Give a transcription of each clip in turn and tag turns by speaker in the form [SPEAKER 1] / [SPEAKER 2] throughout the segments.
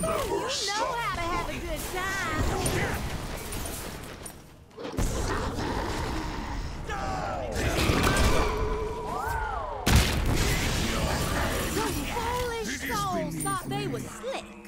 [SPEAKER 1] you know
[SPEAKER 2] how to have a
[SPEAKER 1] good time. Thought they
[SPEAKER 2] were slick.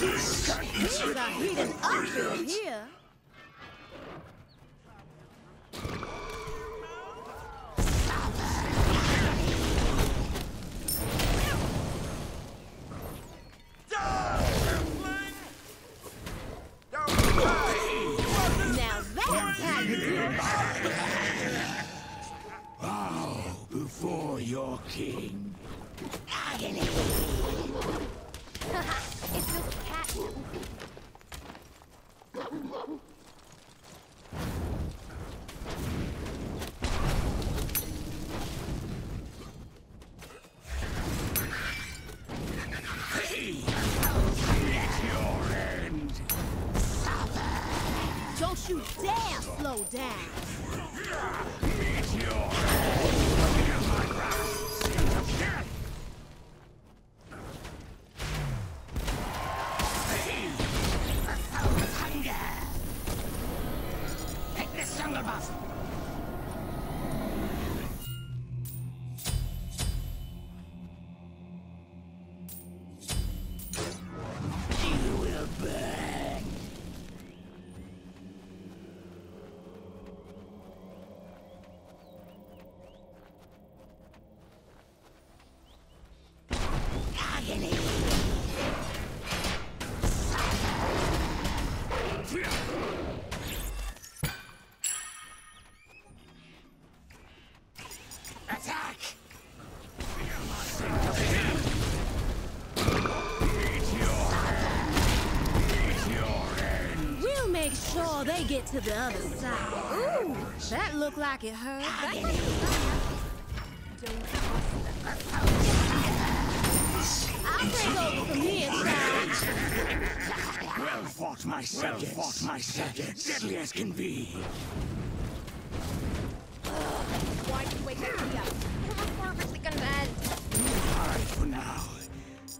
[SPEAKER 2] Leave the heathen
[SPEAKER 1] up in here. Bow before your king. Agony! You dare
[SPEAKER 2] slow down. Meet they get to the other side. Ooh, that looked like it hurt. That must I'll take over from here, child.
[SPEAKER 1] Well fought, my subjects. Well fought, my subjects. Deadly as can be.
[SPEAKER 2] Why did you wake up? It was perfectly gonna end.
[SPEAKER 1] All right for now.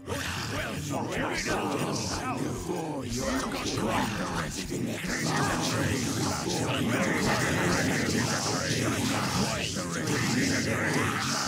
[SPEAKER 1] Well fought, my subjects. King.